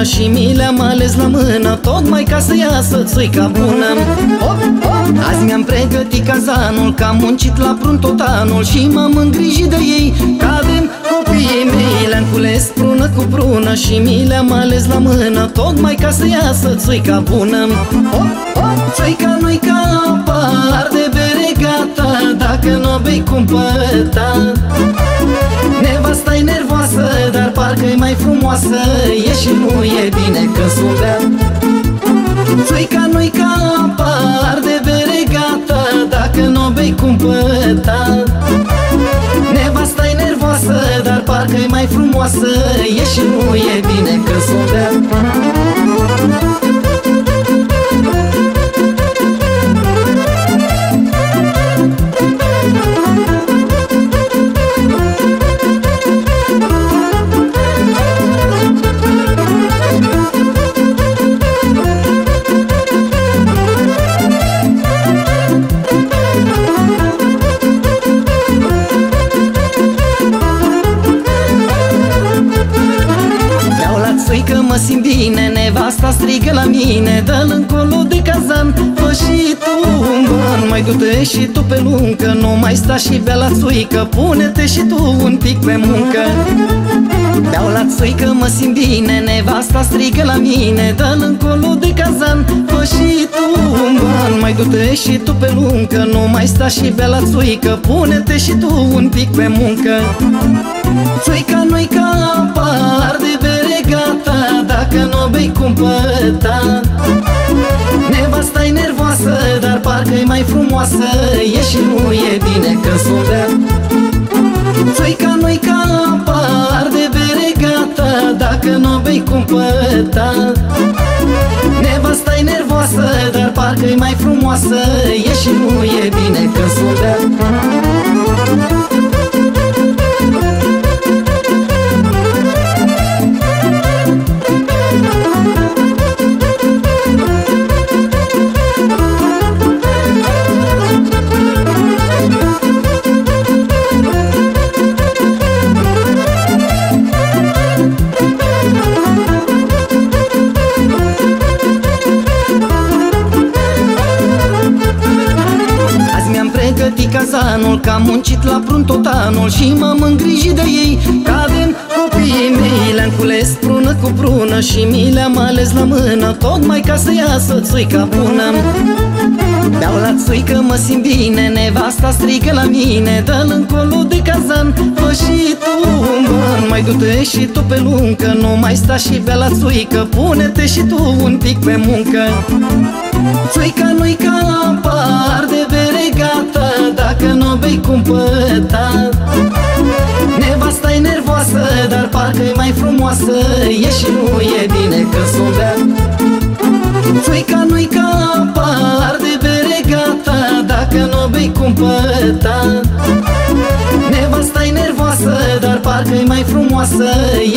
cu prună Și mi le-am ales la mână Tocmai ca să iasă țuica bună. Azi mi-am pregătit cazanul Că am muncit la prun tot anul Și m-am îngrijit de ei Cadem copiii mei Le-am cules prună cu prună Și mi le-am ales la mână Tocmai ca să iasă țuica bună. Țuica nu-i ca apa Arde bere gata Dacă nu o bei cumpăta. Nevasta-i nervoasă Dar parcă-i mai frumoasă E și nu e bine că sunt bea Țuica nu-i ca apa Arde bere gata Dacă nu o bei cumpăta Nevasta-i nervoasă Dar parcă-i mai frumoasă E și nu e bine că sunt bea mine Dă-l încolo de cazan Fă și tu un ban. Mai du-te și tu pe luncă Nu mai sta și bea la țuică. Pune-te și tu un pic pe muncă. Beau la țuică, mă simt bine Nevasta strigă la mine. Dă-l încolo de cazan Fă și tu un ban. Mai du-te și tu pe luncă Nu mai sta și bea la țuică. Pune-te și tu un pic pe muncă. Țuica nu-i ca apa Arde bere gata Dacă nu o bei cumpăta Nevasta-i nervoasă Dar parcă-i mai frumoasă. E și nu e bine că sunt bea Țuica nu-i ca apa Arde bere gata Dacă nu o bei cumpăta Nevasta-i nervoasă Dar parcă-i mai frumoasă. E și nu e bine că sunt bea cazanul Că am muncit la prun tot anul Și m-am îngrijit de ei. Cadem copiii mei Le-am cules prună cu prună Și mi le-am ales la mână Tocmai ca să iasă țuica bună. Beau la țuică, mă simt bine Nevasta strigă la mine Dă-l încolo de cazan Fă și tu un ban Mai du-te și tu pe luncă Nu mai sta și bea la țuică Pune-te și tu un pic pe muncă. Țuica nu-i ca apa Arde bere gata Dacă nu o bei cumpăta Nevasta-i nervoasă Dar parcă-i mai frumoasă. E și nu e bine că sunt bea. Țuica nu-i ca apa Arde bere gata Dacă nu o bei cumpăta Nevasta-i nervoasă Dar parcă-i mai frumoasă.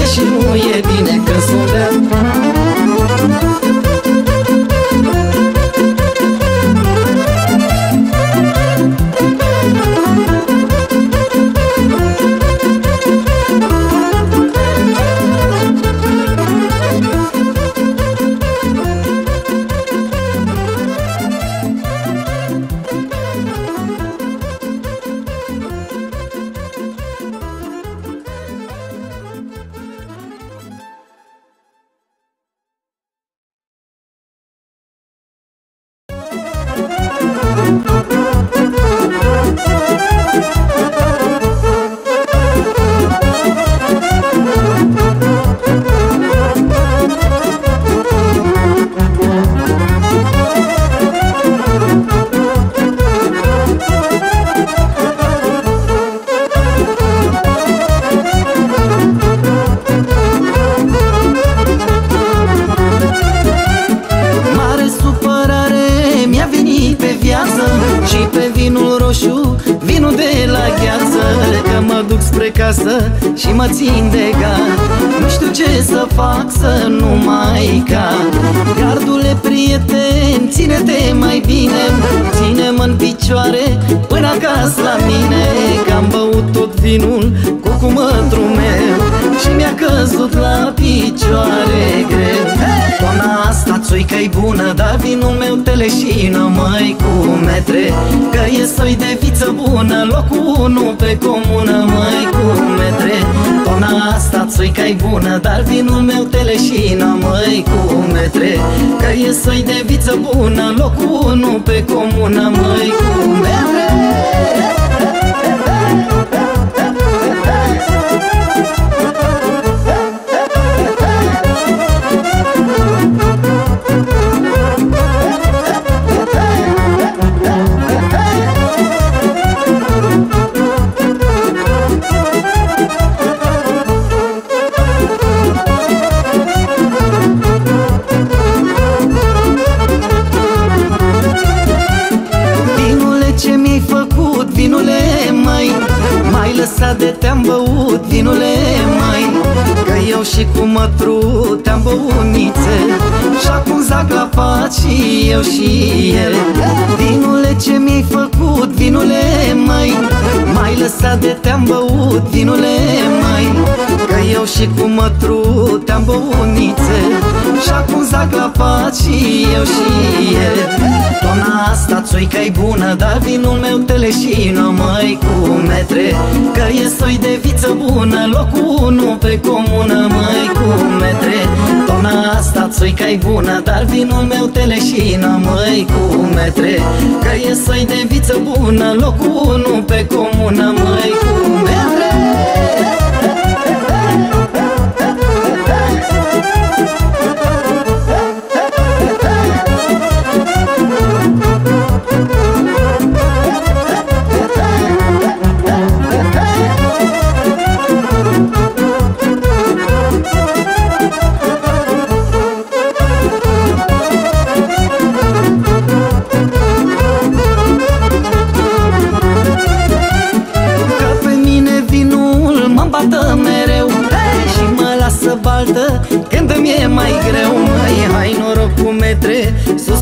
E și nu e bine că sunt bea Locul unu pe comună, măi cu metre Toamna asta țuică-i bună, dar vinul meu teleșină Măi cu metre, că e soi de viță bună Locul unu pe comună, măi cu metre te-am băut, vinule mai Că eu și cu mătru te-am băut nițe. Și acum zac la pat și eu și el. Vinule ce mi-ai făcut, vinule mai Mai lăsat de te-am băut, vinule mai Că eu și cu mătruț te-am băut nițe Și acum zac la pat și eu și el. Toamna asta țuică-i bună, dar vinul meu te leșină, măi, cu metre. Că e soi de viță bună, locul unu pe comună, măi, cu metre. Toamna asta țuică-i bună, dar vinul meu te leșină, măi, cu metre. Că e soi de viță bună, locul unu pe comună, măi, cu metre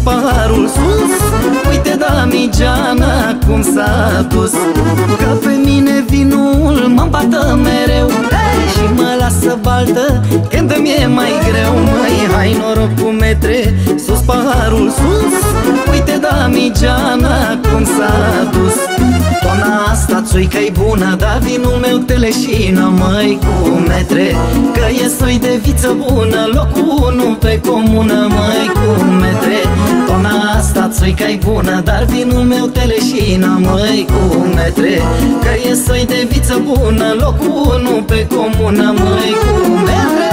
paharul sus. Uite Damigeana cum s-a dus. Că pe mine vinul mă bată mereu. Și mă lasă baltă Când îmi e mai greu. Mai hai noroc cu metre Sus paharul sus. Uite Damigeana cum s-a dus Toamna asta țuică-i bună Dar vinul meu te leșină Măi cu metre Că e soi de viță bună Locul unu pe comună Măi cu metre. Toamna asta țuică-i bună Dar vinul meu te leșină Măi cu metre Că e soi de viță bună Locul unu pe comună Măi cu metre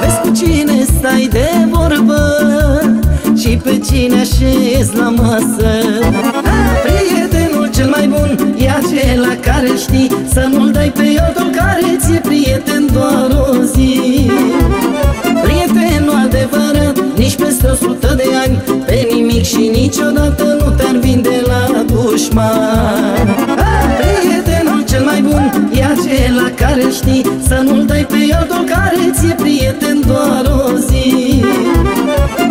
Vezi cu cine stai de vorbă Și pe cine așezi la masă. Prietenul cel mai bun e acela care știi Să nu-l dai pe altul care ți-e prieten doar o zi. Prietenul adevărat nici peste o sută de ani Pe nimic și niciodată nu te-ar vinde la dușman. Prietenul cel mai bun E acela care știi. Să nu-l dai pe altul care ți-e prieten doar o zi.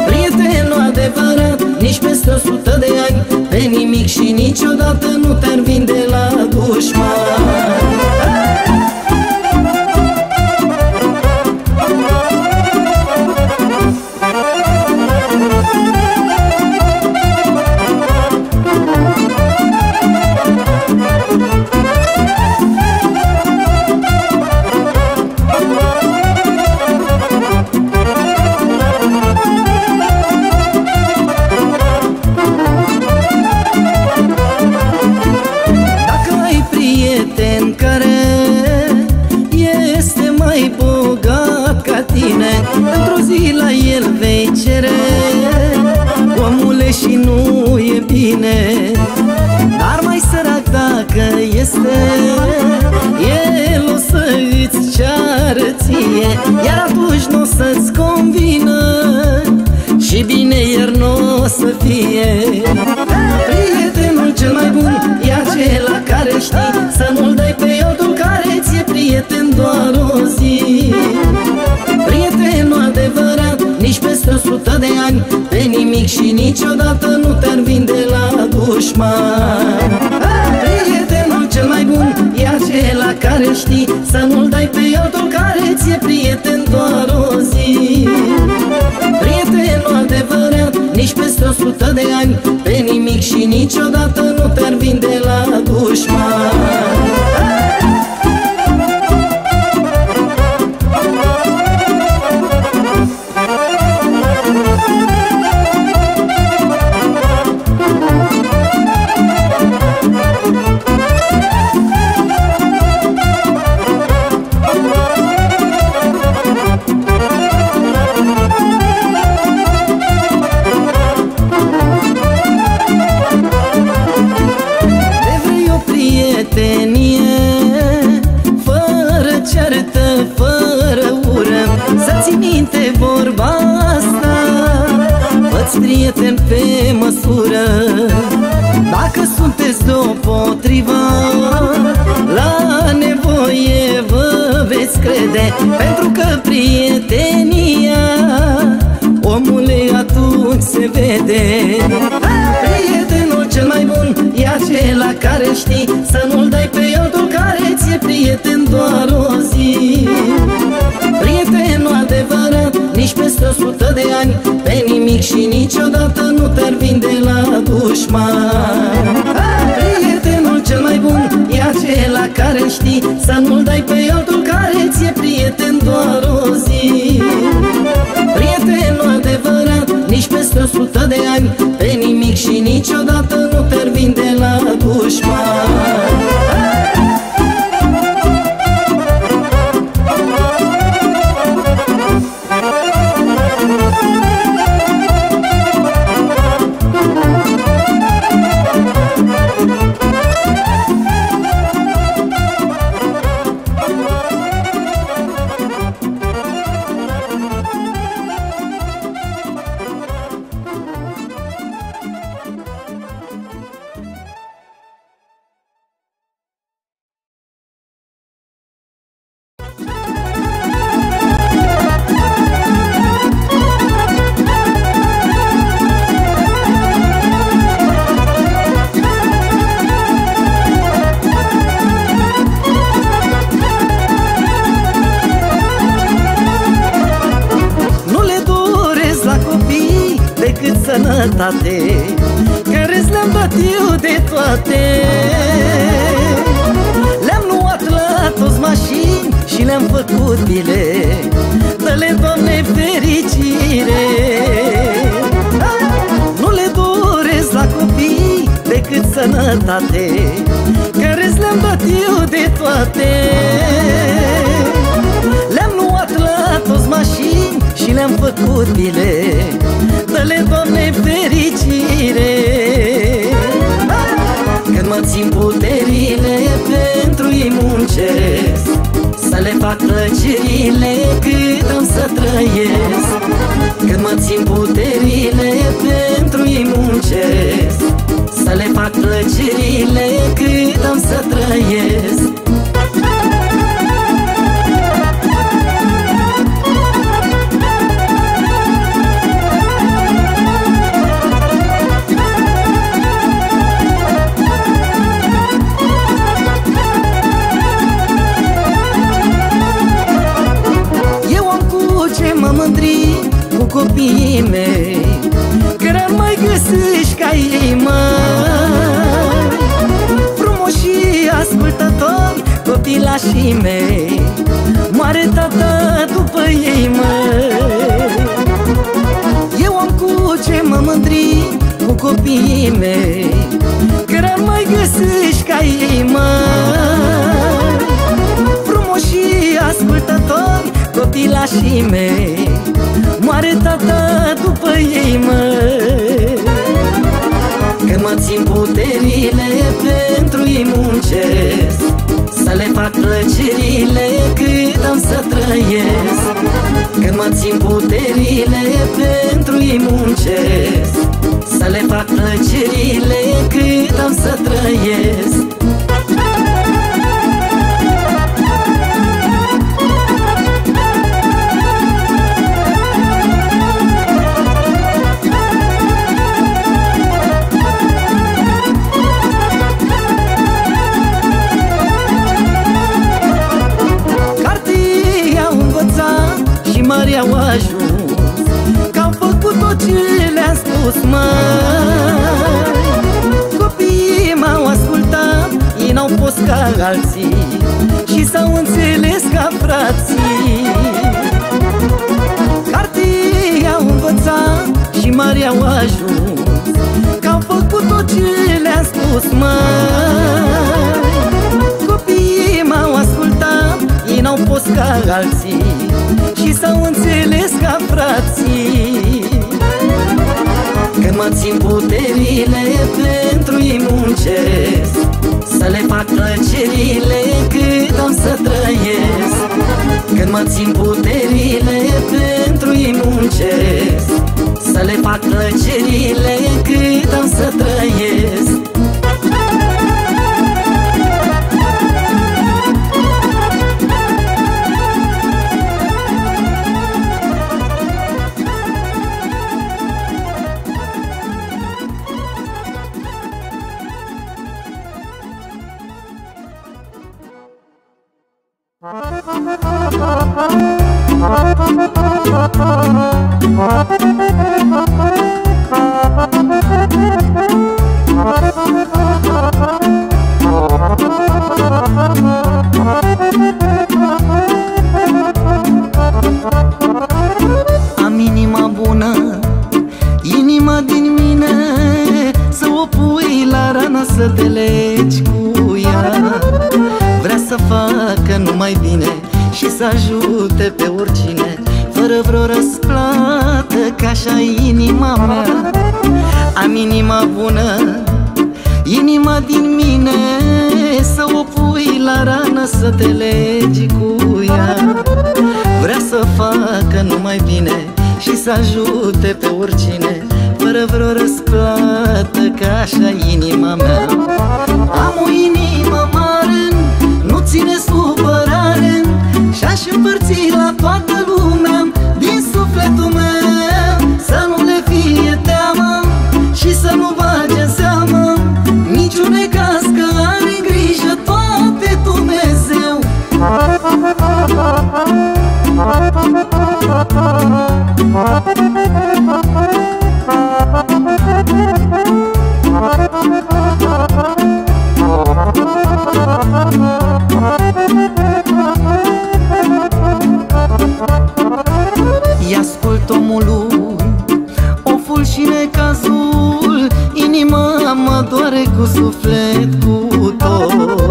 Prietenul adevărat Nici peste o sută de ani Pe nimic și niciodată nu te-ar vinde la dușman. Iar atunci nu o să-ți convină Și bine ieri nu o să fie. Prietenul cel mai bun e acela care știi Să nu-l dai pe altul care ți-e prieten doar o zi. Prietenul adevărat nici peste o sută de ani Pe nimic și niciodată nu te-ar vinde la dușman. Prietenul cel mai bun de la care știi Să nu-l dai pe altul care ți-e prieten doar o zi. Prietenul adevărat, nici peste o sută de ani Pe nimic și niciodată nu te-ar vinde la dușman. care știi Să nu-l dai pe altul care ți-e prieten doar o zi Prietenul adevărat, nici peste o sută de ani Pe nimic și niciodată nu te-ar vinde la dușman Prietenul cel mai bun e acela care știi Să nu-l dai pe altul care ți-e prieten doar o zi. Muncesc Să le fac plăcerile cât am să trăiesc ajuns Că au făcut tot ce le-a spus, măi. Copiii m-au ascultat, ei n-au fost ca alții și s-au înțeles ca frații. Când mă țin puterile pentru ei muncesc Să le fac plăcerile cât am să trăiesc. Când mă țin puterile pentru ei muncesc Să le fac plăcerile cât am să trăiesc împărți la toată lumea din sufletul meu Să nu le fie teamă și să nu bage în seamă Niciun necaz că are grijă toate Dumnezeu. I cu suflet cu tot.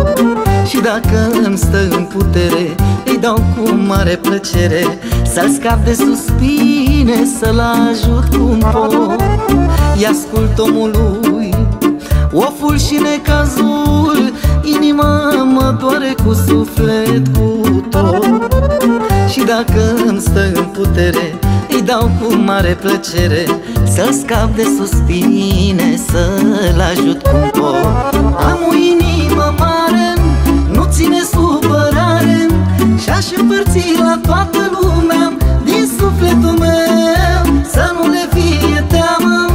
Și dacă îmi stă în putere Îi dau cu mare plăcere. Să-l scap de suspine Să-l ajut cum pot I ascult omului Oful și necazul. Inima mă doare cu suflet cu tot. Și dacă îmi stă în putere Îi dau cu mare plăcere Să-l scap de suspine Să-l ajut cum pot Am o inimă mare Nu ține supărare Și-aș împărți la toată lumea Din sufletul meu Să nu le fie teamă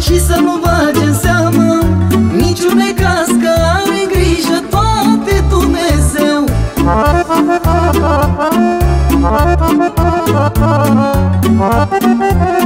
Și să nu bage în seamă Niciun necaz că are grijă toate Dumnezeu Thank you.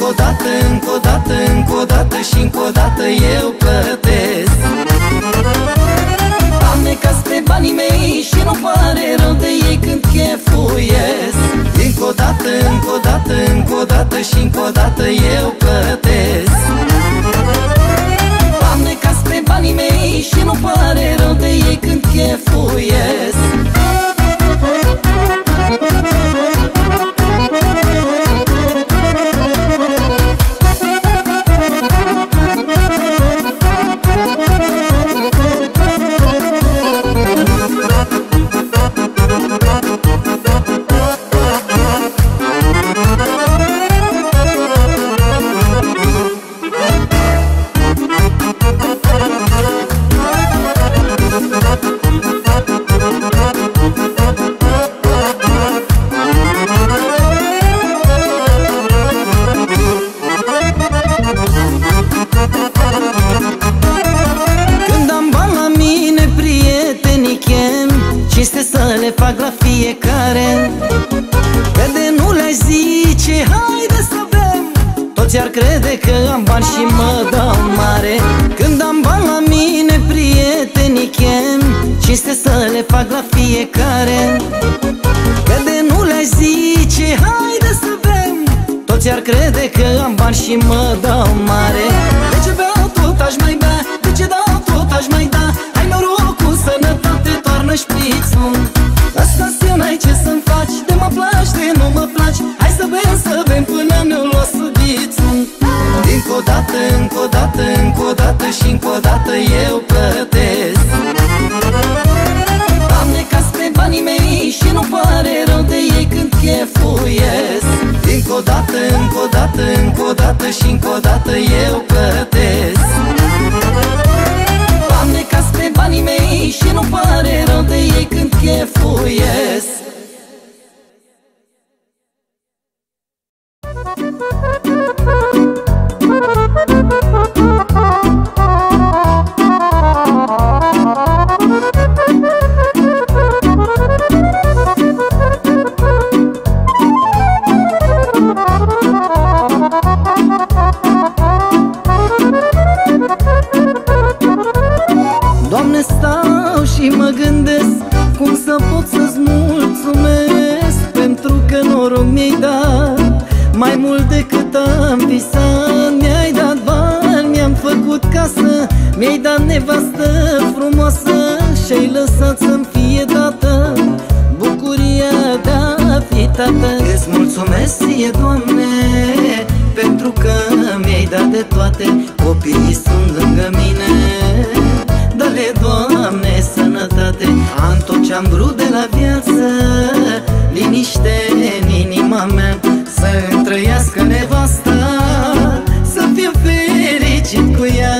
Încă o dată, încă o dată, încă o dată Și încă o dată eu plătesc. Am Ameca spre banii mei Și nu pare rău de ei când chefuiesc. Încă o dată, încă o dată, încă o dată Și încă o dată eu plătesc. Am Ameca spre banii mei Și nu pare rău de ei când chefuiesc. Thank you. Că de nu le zice, haide să bem Toți ar crede că am bani și mă dau mare. De ce beau tot aș mai bea, de ce dau tot aș mai da? Ai noroc cu sănătate, toarnă șprițul Asta să n-ai ce să-mi faci, de mă placi, de nu mă placi. Hai să bem, să bem până ne-o lua subițul Încă o dată, încă o dată, încă o dată și încă o dată eu plătesc. Și nu pare rău de ei când chefuiesc. Încă o dată, încă o dată, încă o dată Și încă o dată eu plătesc. Am necas pe banii mei Și nu pare rău de ei când chefuiesc. Thank you. stau și mă gândesc Cum să pot să-ți mulțumesc Pentru că noroc mi-ai dat. Mai mult decât am visat Mi-ai dat bani, mi-am făcut casă Mi-ai dat nevastă frumoasă Și-ai lăsat să-mi fie dată. Bucuria de a fi tată Îți mulțumesc ție, Doamne Pentru că mi-ai dat de toate. Copiii sunt lângă mine. Dă-le, Doamne, sănătate. Am tot ce-am vrut de la viață Liniște în inima mea. Să-mi trăiască nevasta Să fiu fericit cu ea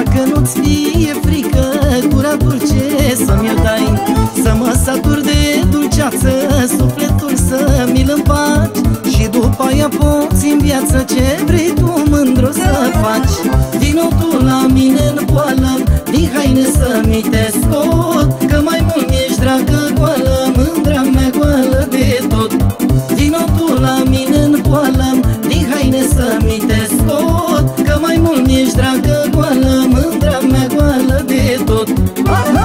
nu-ți fie frică Gura dulce să-mi dai Să mă satur de dulceață Sufletul să mi-l împaci Și după aia poți în viață Ce vrei tu mândru să faci. Vino tu la mine în poală Din haine să mi te scot Că mai mult mi-ești dragă goală Mândra mea goală de tot. Vino tu la mine în poală Din haine să mi te scot Că mai mult mi-ești dragă goală Mândra mea goală de tot. Că-s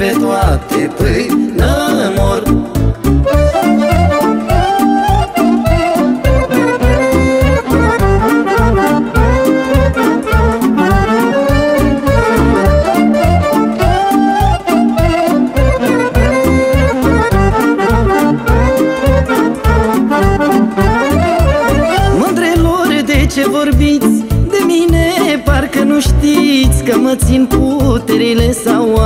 pe toate până mor ce vorbiți de mine? Parcă nu știți că mă țin puterile sau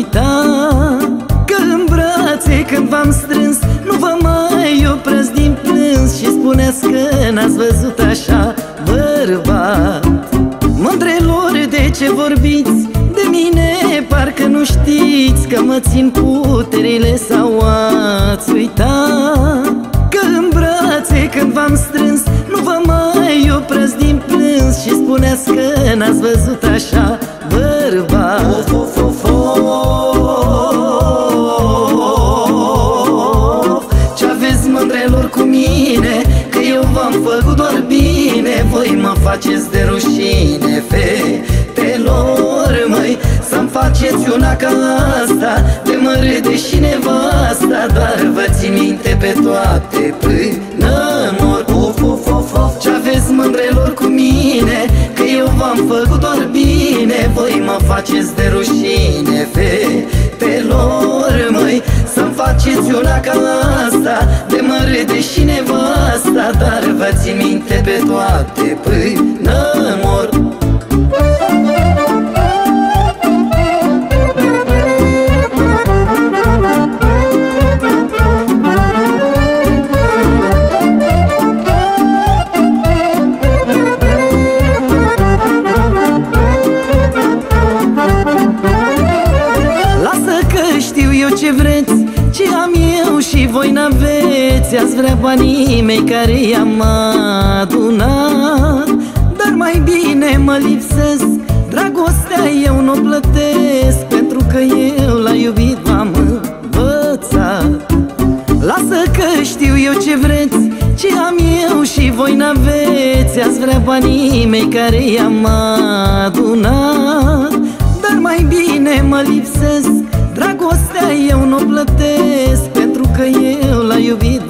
ați uitat Că în brațe când v-am strâns Nu vă mai oprăți din plâns Și spuneți că n-ați văzut așa bărbat Mândrelor de ce vorbiți de mine Parcă nu știți că mă țin puterile sau ați uitat Că în brațe când v-am strâns Nu vă mai oprăți din plâns Și spuneați că n-ați văzut așa bărbat of, of, of, of. Voi mă faceți de rușine Fetelor, măi. Să-mi faceți una ca asta De mă râde și nevasta Dar vă ții minte pe toate până mor. Of, of, of, of Ce aveți mândrelor cu mine? Că eu v-am făcut doar bine. Voi mă faceți de rușine Fetelor, măi Să-mi faceți una ca asta De mă râde și nevasta Dar vă ții minte pe toate până mor n-aveți Ați vrea banii mei care i-am adunat Dar mai bine mă lipsesc Dragostea eu nu plătesc Pentru că eu la iubit v-am învățat. Lasă că știu eu ce vreți Ce am eu și voi n-aveți. Ați vrea banii mei care i-am adunat Dar mai bine mă lipsesc Dragostea eu nu plătesc că eu l-a iubit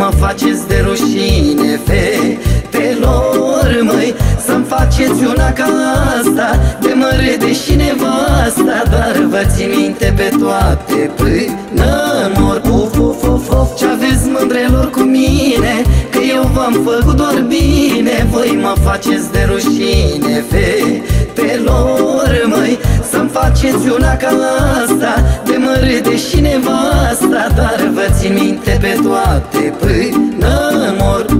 mă faceți de rușine, fetelor, măi Să-mi faceți una ca asta De mă râde și nevasta Dar vă țin minte pe toate până mor. Of, of, of, of, ce aveți mândrelor cu mine Că eu v-am făcut doar bine Voi mă faceți de rușine, fetelor, măi Să-mi faceți una ca asta? De mă râde și nevasta Dar vă țin minte pe toate până mor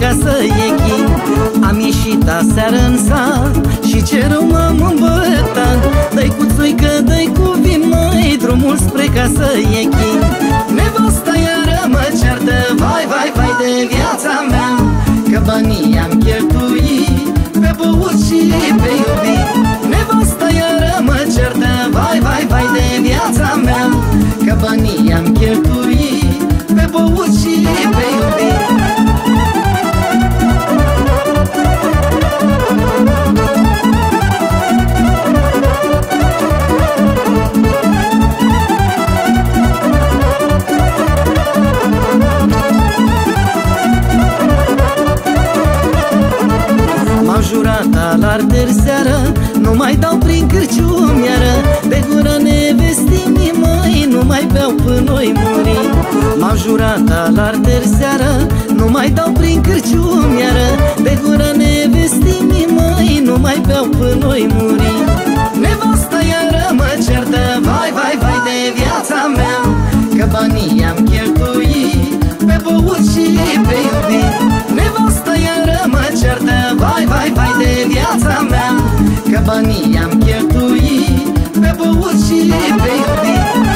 Drumul spre casă e chin. Am ieșit aseară în sat Și ce rău m-am îmbătat Dă-i cu țuică, dă-i cu vin măi Drumul spre casă e chin. Nevasta iară mă ceartă Vai, vai, vai de viața mea. Că banii am cheltuit Pe băut și pe iubit. Nevasta iară mă ceartă Vai, vai, vai de viața mea. Că banii am cheltuit Pe băut și pe iubit Nu mai dau prin cârcium iară De gură nevestimii măi Nu mai beau până noi muri M-am jurat alar de seară Nu mai dau prin cârcium iară De gură nevestimii măi Nu mai beau până noi muri Nevasta iară mă certă Vai, vai, vai de viața mea Că banii am cheltuit Pe băut și pe iubit. Nevasta iară mă certă Vai, vai, vai de viața mea Că banii am cheltuit Pe băut și pe iubit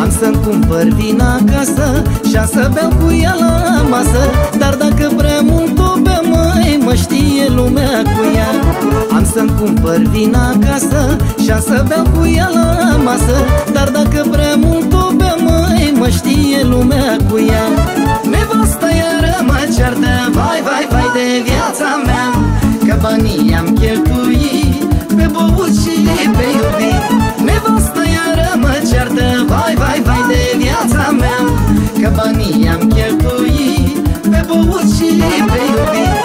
Am să-mi cumpăr vin acasă și am să beau cu ea la masă Dar dacă prea mult o bea, măi, mă știe lumea cu ea. Am să-mi cumpăr vin acasă și am să beau cu ea la masă. Dar dacă prea mult o bea, măi, mă știe lumea cu ea. Nevasta iară mă ceartă, vai, vai, vai de viața mea. Că banii am cheltuit pe băut și pe iubit. Nevasta iară mă ceartă, vai, vai, vai de viața mea. Că banii am cheltuit pe băut și pe iubit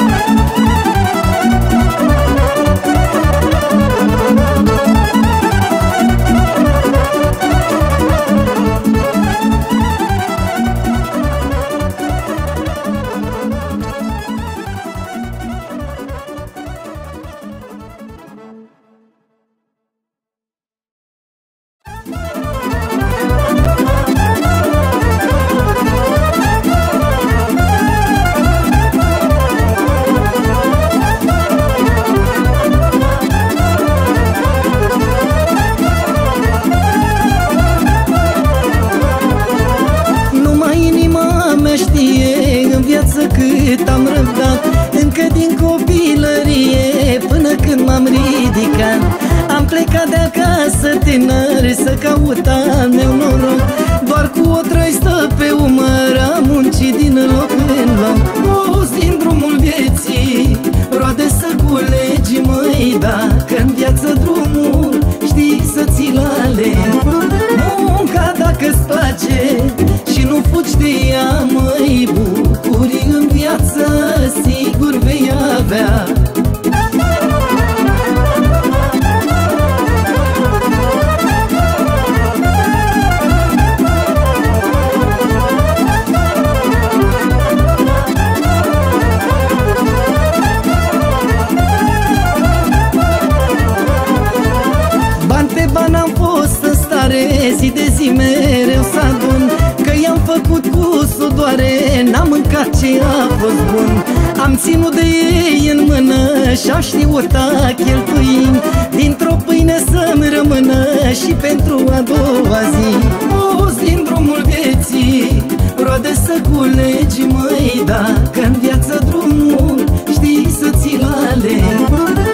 mereu să adun Că i-am făcut cu sudoare, n-am mâncat ce a fost bun. Am ținut de ei în mână și-a știut a cheltui Dintr-o pâine să-mi rămână și pentru a doua zi. Pus din drumul vieții, roade să culegi măi Dacă în viață drumul știi să ți-l alegi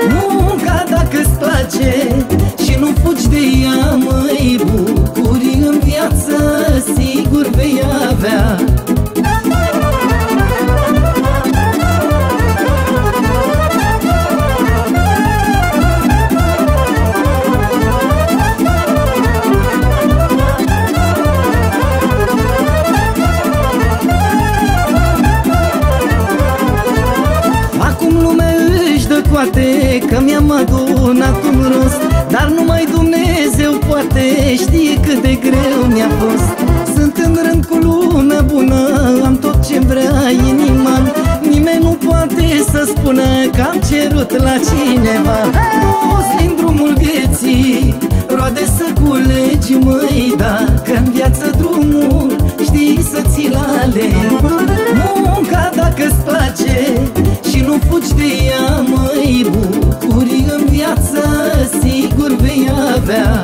Munca dacă-ți place și nu fugi de ea măi bun. Bucuri în viață sigur vei avea. Poate Că mi-am adunat un rost Dar numai Dumnezeu mi-a fost. Sunt în rând cu lună bună Am tot ce vrea inima. Nimeni nu poate să spună Că am cerut la cineva. Poți din drumul vieții Roade să culegi, măi Dacă în viață drumul Știi să ți-l alegi. Munca dacă-ți place Și nu fugi de ea, măi Bucuri în viață Sigur vei avea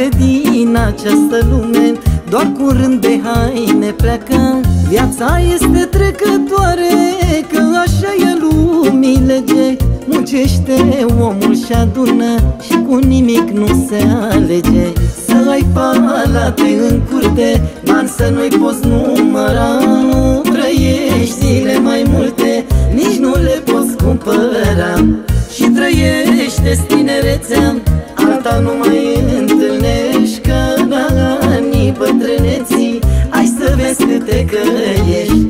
Dacă din această lume. Doar cu rând de haine pleacă. Viața este trecătoare, că așa e lumii lege Muncește omul și adună și cu nimic nu se alege. Să ai palate în curte, bani să nu-i poți număra. Nu trăiești zile mai multe, nici nu le poți cumpăra. Și trăiește tinerețea, alta nu mai întâlnești Că la anii bătrâneții, ai să vezi câte că ești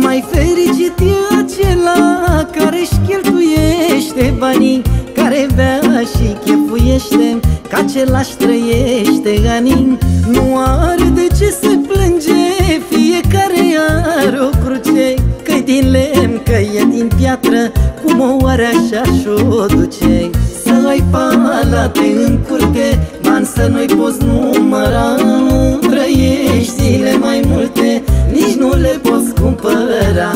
Mai fericit e acela care își cheltuiește banii același trăiește anii Nu are de ce să plânge, fiecare are o cruce. Că din lemn, că e din piatră, cum o oare așa și-o duce. Să ai palate în curte, bani să nu-i poți număra. Nu trăiești zile mai multe, nici nu le poți cumpăra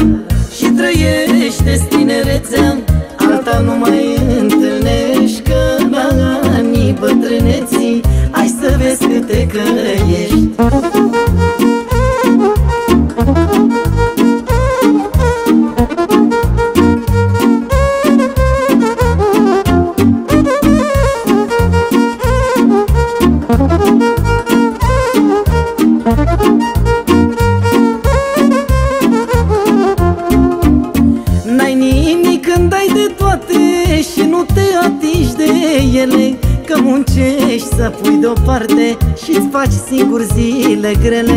zile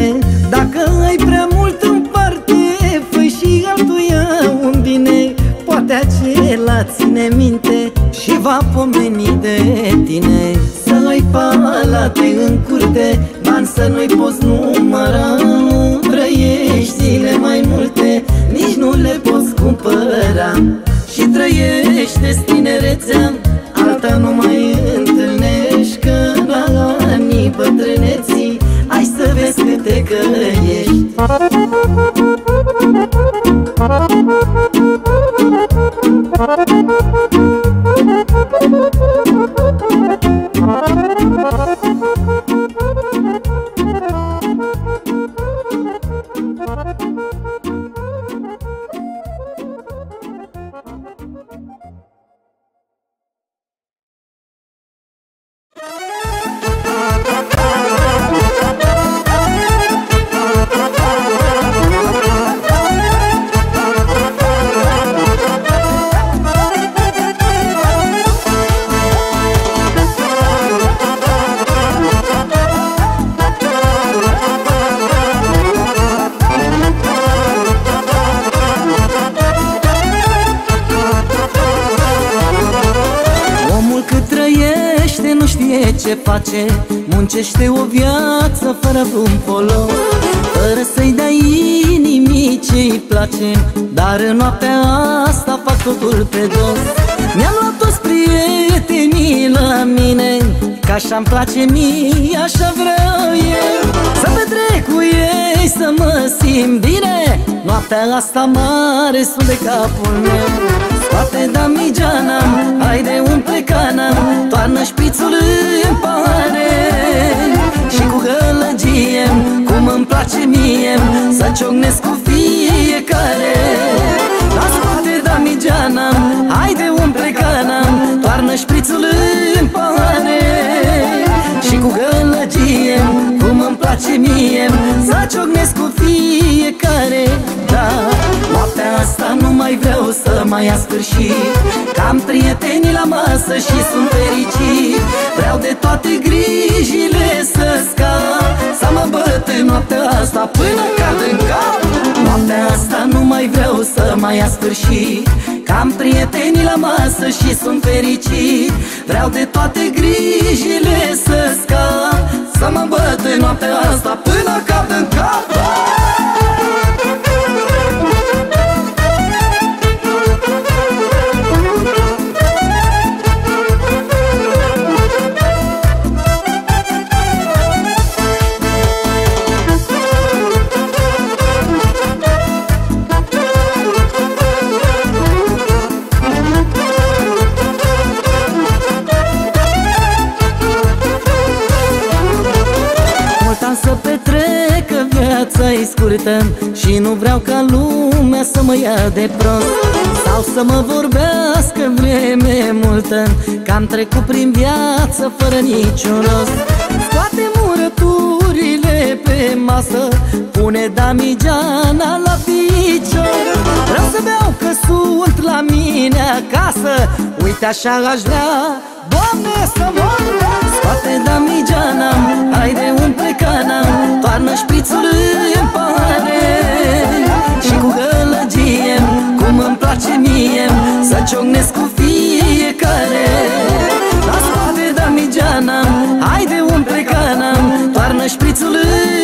ce face Muncește o viață fără vreun folos Fără să-i dai inimii ce-i place Dar în noaptea asta fac totul pe dos. Mi-am luat toți prietenii la mine Ca așa-mi place mie, așa vreau eu. Să petrec cu ei, să mă simt bine Noaptea asta mare sunt de capul meu Scoate damigeana, haide umple cana Toarnă șpițul în pahare Și cu gălăgie, cum îmi place mie Să ciocnesc cu fiecare. La scoate damigeana, haide umple cana Toarnă șpițul în pahare Și cu gălăgie, cum îmi place mie Să ciocnesc cu fiecare Da, noaptea asta nu mai vreau să mai ia sfârșit. Că am prietenii la masă și sunt fericit. Vreau de toate grijile să scap. Să mă băt în noaptea asta până cad în cap. Noaptea asta nu mai vreau să mai ia sfârșit. Că am prietenii la masă și sunt fericit. Vreau de toate grijile să scap. Să mă băt în noaptea asta până cad în cap viața e scurtă Și nu vreau ca lumea să mă ia de prost. Sau să mă vorbească vreme multă Că am trecut prin viață fără niciun rost. Scoate murăturile pe masă Pune damigeana la picior. Vreau să beau că sunt la mine acasă Uite așa aș vrea Doamne să mor! Scoate damigeana Haide umple cana Toarnă șprițul în pahare Și cu gălăgie Cum îmi place mie Să ciocnesc cu fiecare. La scoate damigeana Haide umple cana Toarnă șprițul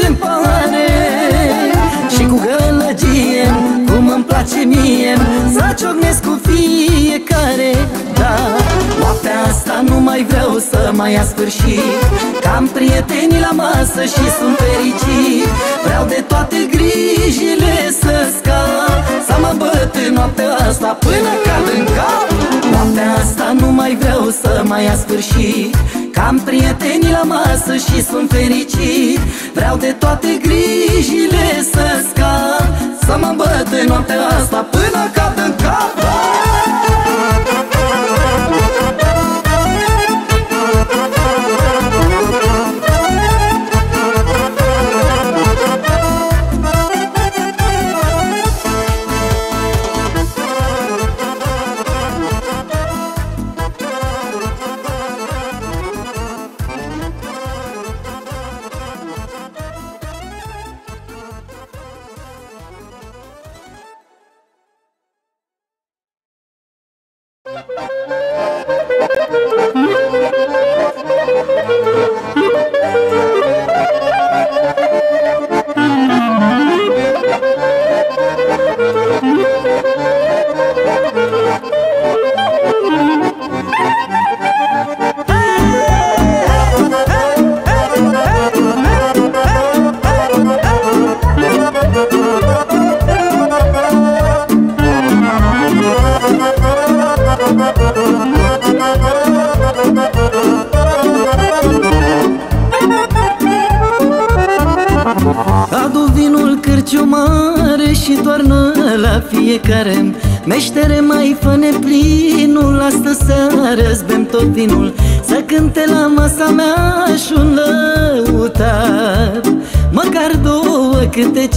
în pahare place mie. Să ciocnesc cu fiecare Da, noaptea asta nu mai vreau să mai ia sfârșit. Că am prietenii la masă și sunt fericit Vreau de toate grijile să scap. Să mă băt în noaptea asta până cad în cap Noaptea asta nu mai vreau să mai ia sfârșit. Că am prietenii la masă și sunt fericit Vreau de toate grijile să scap Să mă băt în noaptea asta până cad în cap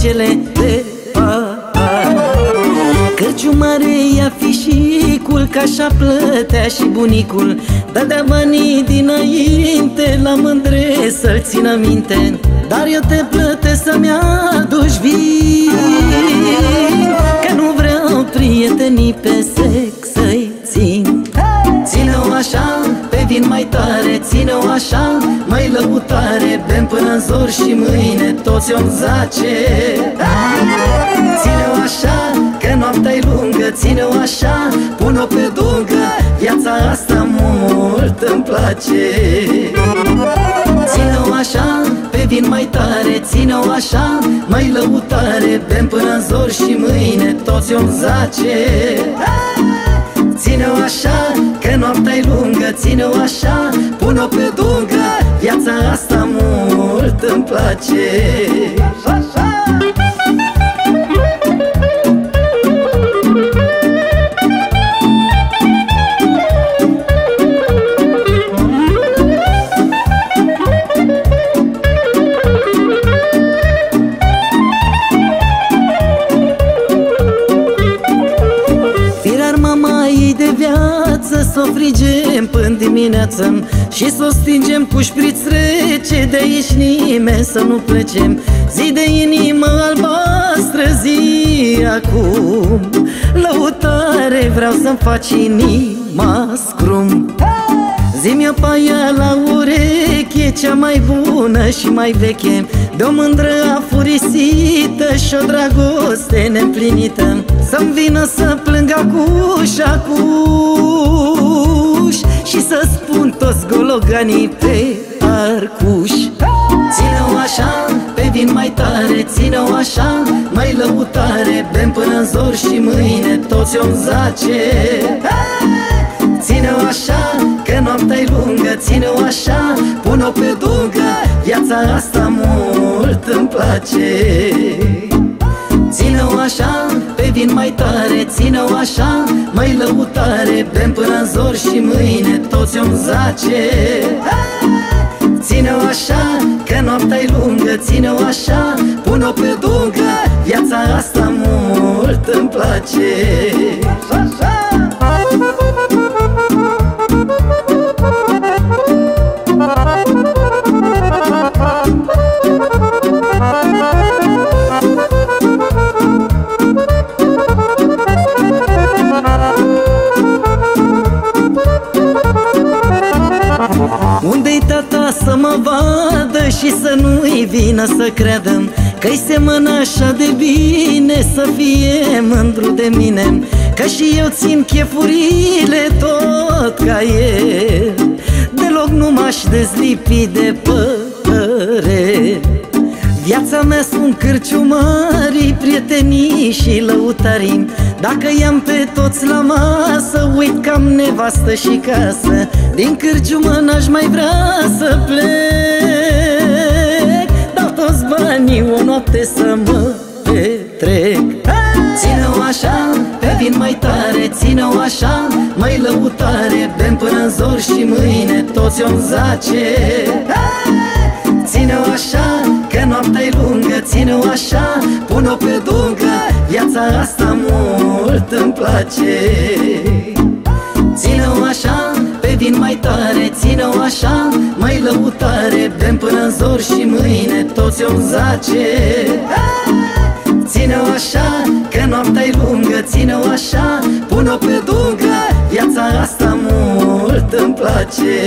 cântecele de pahar Cărciumare ia fișicul Că așa plătea și bunicul Dădea banii dinainte La mândre să-l țină minte Dar eu te plătesc să-mi aduci vin Că nu vreau prietenii pe sex mai lăutare Bem până în zor și mâine toți om zace. Ține-o așa, că noaptea e lungă Ține-o așa, pun-o pe dungă Viața asta mult îmi place. Ține-o așa, pe vin mai tare Ține-o așa, mai lăutare Bem până în zor și mâine toți om zace. Ține-o așa, că noaptea-i lungă Ține-o așa, pun-o pe dungă Viața asta mult îmi place. Viață Să o frigem până dimineață Și să o stingem cu șpriț rece De aici nimeni să nu plecem. Zi de inimă albastră zi acum. Lăutare vreau să-mi faci inima scrum. Zi-mi o paia la ureche Cea mai bună și mai veche. De-o mândră afurisită Și o dragoste neîmplinită Să-mi vină să plâng acuș, acuș Și să spun toți gologanii pe arcuș Ține-o așa, pe vin mai tare Ține-o așa, mai lăutare. Bem până în zor și mâine toți o zace. Ține-o așa, că noaptea-i lungă Ține-o așa, pun-o pe dungă Viața asta mult îmi place. Ține-o așa, pe vin mai tare Ține-o așa, mai lăutare Bem până în zor și mâine toți o zace. Ține-o așa, că noaptea-i lungă Ține-o așa, pun-o pe dungă Viața asta mult îmi place să mă vadă și să nu-i vină să creadă Că-i semănă așa de bine să fie mândru de mine. Că și eu țin chefurile tot ca el Deloc nu m-aș dezlipi de păre Viața mea sunt cârciumari, prietenii și lăutarii. Dacă i-am pe toți la masă, uit cam nevastă și casă. Din cârciumă n-aș mai vrea să plec. Dau toți banii o noapte să mă petrec. Ține-o așa, pe vin mai tare Ține-o așa, mai lăutare. Bem până în zor și mâine toți o zace. Ține-o așa, că noaptea-i lungă Ține-o așa, pun-o pe dungă Viața asta mult îmi place. Ține-o așa, pe vin mai tare Ține-o așa, mai lăutare Bem până în zor și mâine toți o zace. Ține-o așa, că noaptea-i lungă Ține-o așa, pun-o pe dungă Viața asta mult îmi place